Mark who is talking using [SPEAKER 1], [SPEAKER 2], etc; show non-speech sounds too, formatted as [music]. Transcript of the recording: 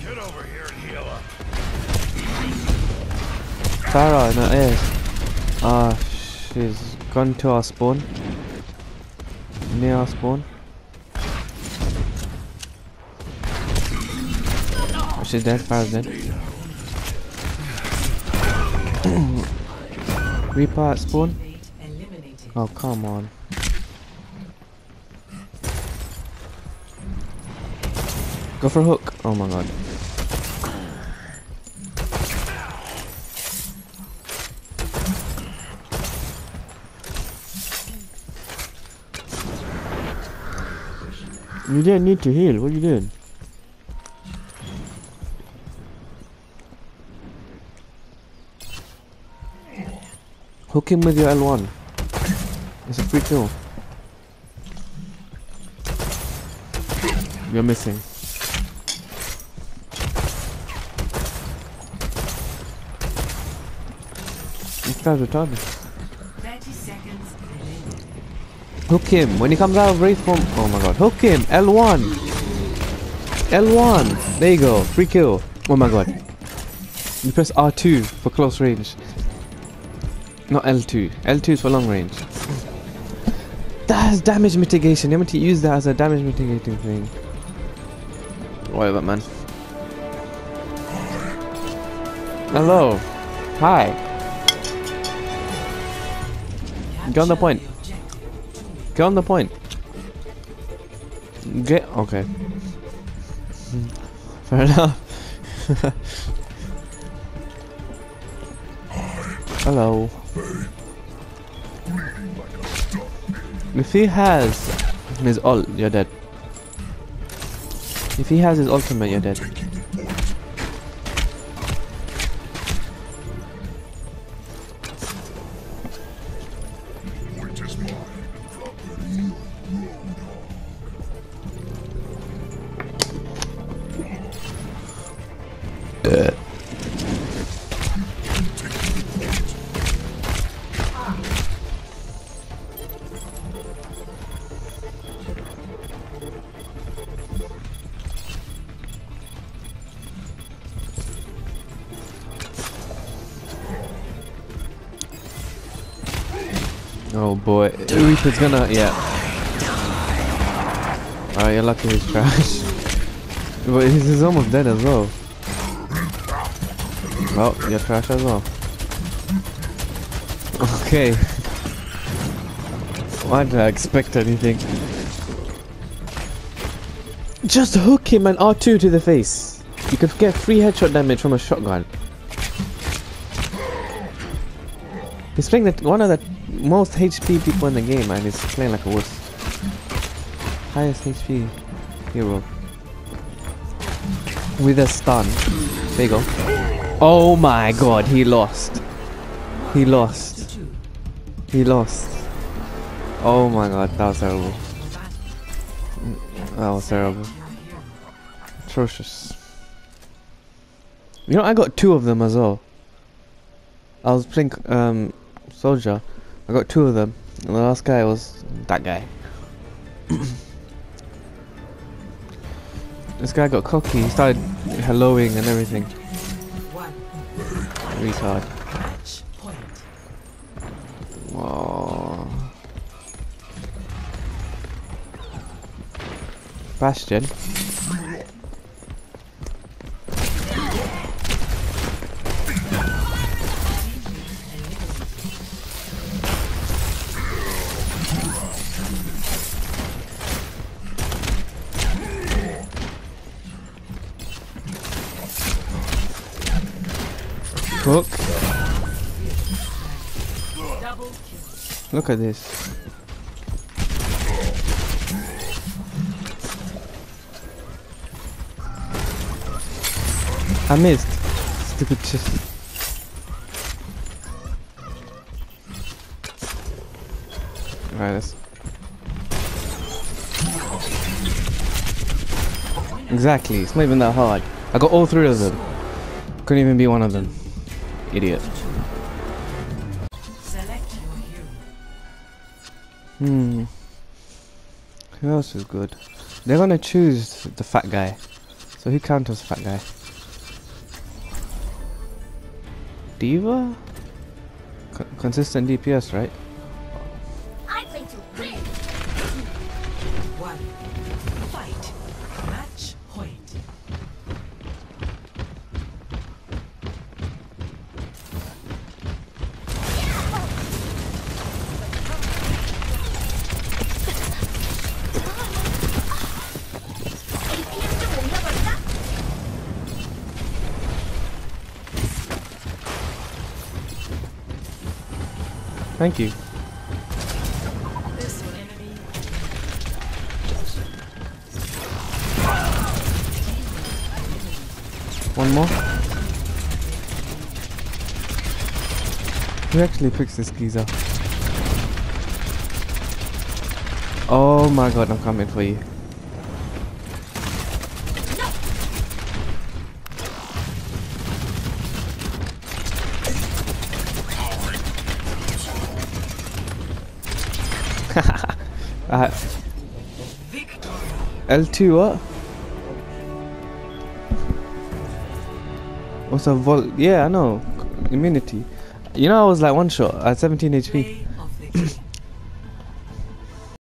[SPEAKER 1] Get over here and heal up.
[SPEAKER 2] Pharah, no, is. Ah, she's gone to our spawn. Near our spawn. Oh, she's dead. Pharah's dead. [coughs] Reaper at spawn. Oh, come on. Go for hook. Oh my god. You didn't need to heal. What are you doing? Hook him with your L1. It's a free kill. You're missing. Guy's retarded.
[SPEAKER 3] 30 seconds remaining.
[SPEAKER 2] Hook him when he comes out of wraith form. Oh my god, hook him! L1! L1! There you go, free kill. Oh my god. You press R2 for close range. Not L2. L2 is for long range. That has damage mitigation. You want to use that as a damage mitigating thing. Whatever, man. Hello. Hi. Get on the point. Get on the point. Get okay. [laughs] Fair enough. [laughs] Hello. If he has his ult, you're dead. If he has his ultimate, you're dead. Oh boy, Reaper's gonna yeah. Alright, you're lucky he's trash. [laughs] but he's, almost dead as well. Oh, well, you're trash as well. [laughs] Okay. Why did I expect anything? Just hook him and R2 to the face. You could get free headshot damage from a shotgun. He's playing the, one of the most HP people in the game and he's playing like a wuss. Highest HP hero. With a stun. There you go. Oh my god, he lost. He lost. He lost. Oh my god, that was terrible. That was terrible. Atrocious. You know, I got two of them as well. I was playing um, Soldier. I got two of them. And the last guy was that guy. [coughs] this guy got cocky. He started helloing and everything. Retard. Whoa. Bastion. Hook. Look at this. I missed. Stupid let's. Exactly, it's not even that hard. I got all three of them. Couldn't even be one of them. Idiot. Hmm. Who else is good? They're gonna choose the fat guy. So who counters fat guy? D.Va? Co- consistent DPS, right? Thank you. One more. Who actually picks this geezer? Oh my god, I'm coming for you. Uh,
[SPEAKER 3] victory.
[SPEAKER 2] L2 what? What's a vol? Yeah, I know. Immunity. You know, I was like one shot at 17 HP.